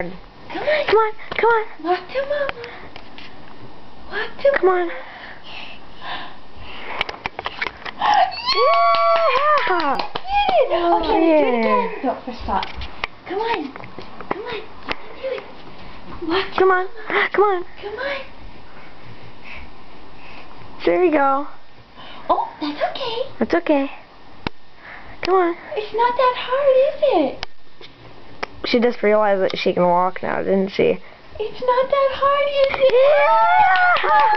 Come on. Come on. Come on. Walk to mama. Walk to Come on. Yeah! Oh, okay, let's do it again. Don't first stop. Come on. Come on. Do it. Walk Come on. mama. Come on. Come on. There you go. Oh, that's okay. That's okay. Come on. It's not that hard, is it? She just realized that she can walk now, didn't she? It's not that hard, is it? Yeah!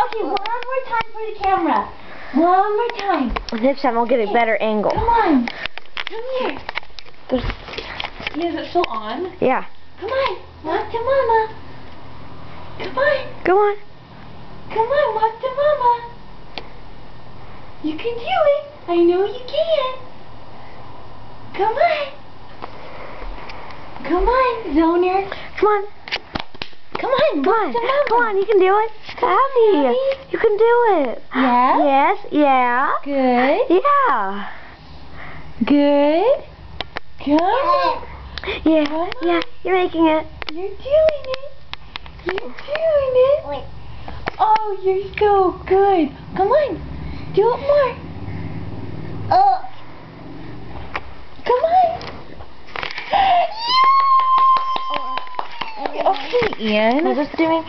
Okay, one more time for the camera. One more time. This time I'll get a better angle. Come on. Come here. There's- Is it still on? Yeah. Come on. Walk to mama. Come on. Go on. Come on, walk to mama. You can do it. I know you can. Come on. Come on, Zoner. Come on. Come on, Come on. Come on. You can do it. Abby. You can do it. Yeah? Yes. Yeah. Good. Yeah. Good. Come on. Yeah. Come on. Yeah. You're making it. You're doing it. You're doing it. Oh, you're so good. Come on. Do it more. Oh. Come on. Okay, Ian. Is this doing?